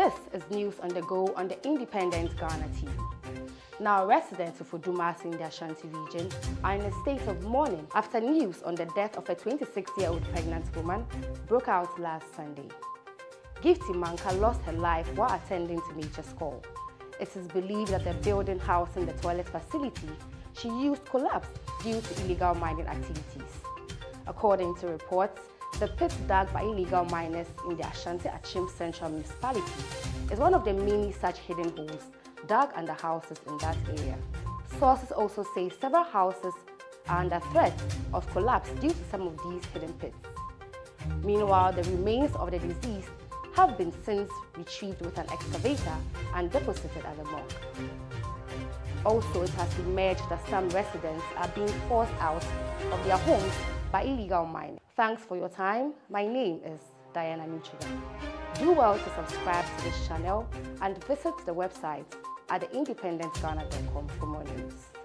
is news on the go on the Independent Ghana TV. Now, residents of Odumase in the Ashanti region are in a state of mourning after news on the death of a 26-year-old pregnant woman broke out last Sunday. Gifty Manka lost her life while attending to nature's call. It is believed that the building housing the toilet facility she used collapsed due to illegal mining activities. According to reports, the pit dug by illegal miners in the Ashanti Akyem Central Municipality is one of the many such hidden holes dug under houses in that area. Sources also say several houses are under threat of collapse due to some of these hidden pits. Meanwhile, the remains of the deceased have been since retrieved with an excavator and deposited at the morgue. Also, it has emerged that some residents are being forced out of their homes by illegal mining. Thanks for your time. My name is Diana Michuga. Do well to subscribe to this channel and visit the website at theindependentghana.com for more news.